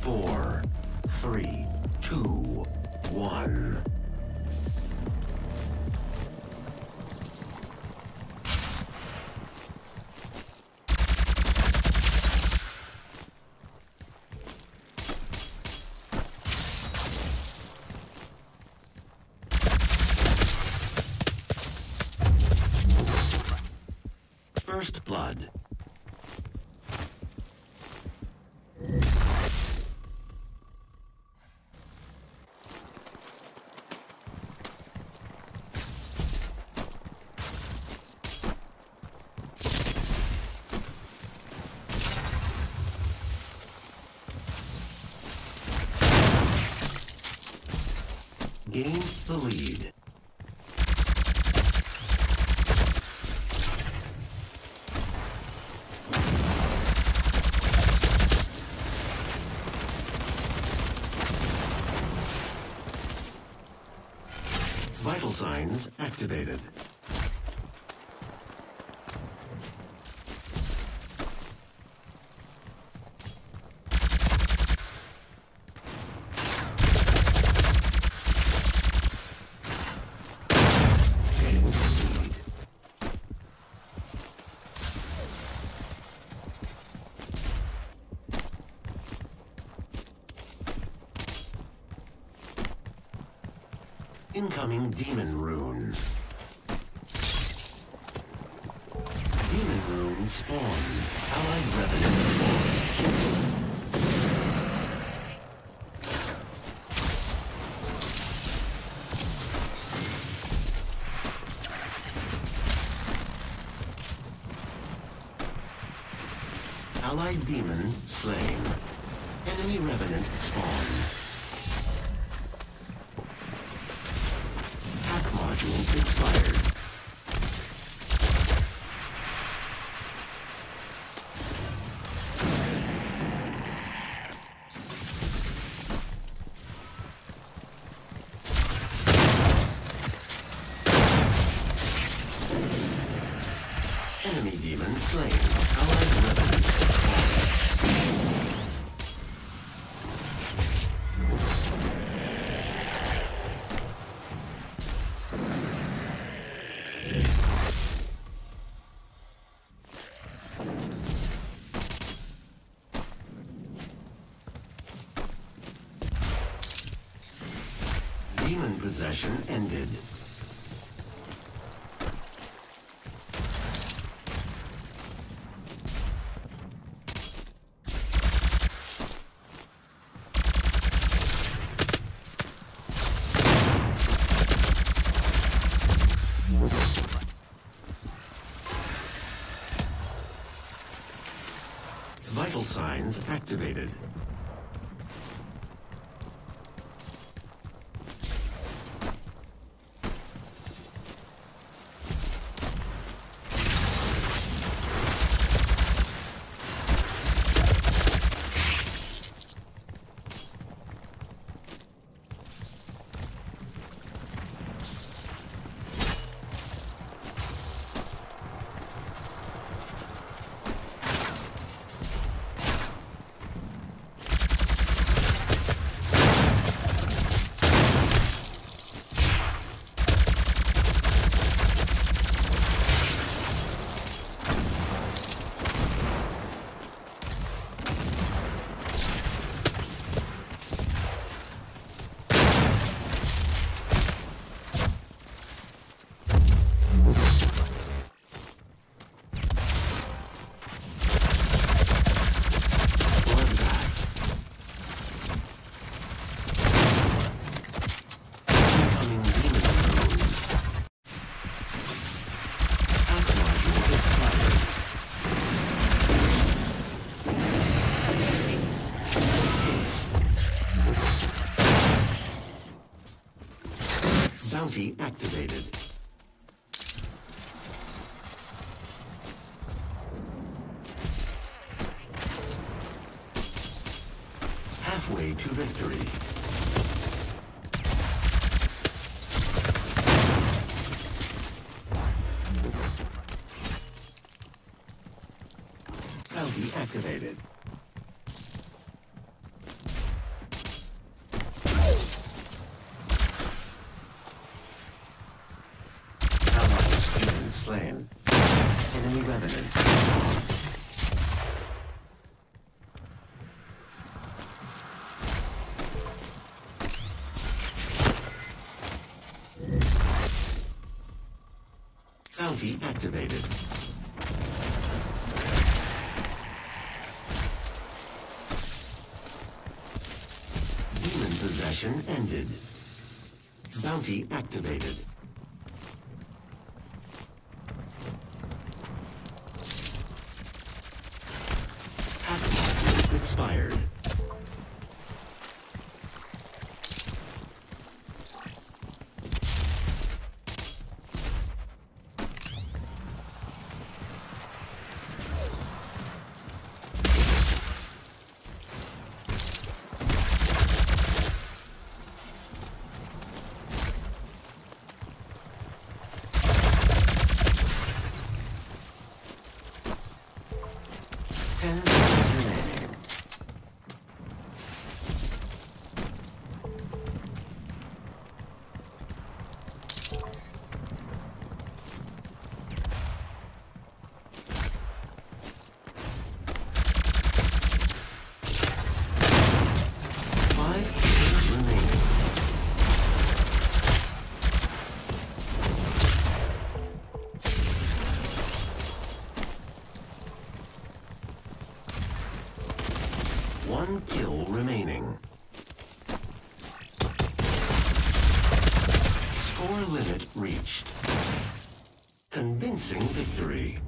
four, three, two, one. First blood. Gained the lead. Vital signs activated. Gaining the lead. Incoming Demon Rune. Demon Rune spawn. Allied Revenant spawn. Allied Demon slain. Enemy Revenant spawn. Modules expired. Enemy demon slain. Allied revenant possession ended. Vital signs activated. Bloodbath. Incoming demon rune. Hack module expired. Haste. Bounty activated. any revenant. Bounty activated. Demon possession ended. Bounty activated. One kill remaining. Score limit reached. Convincing victory.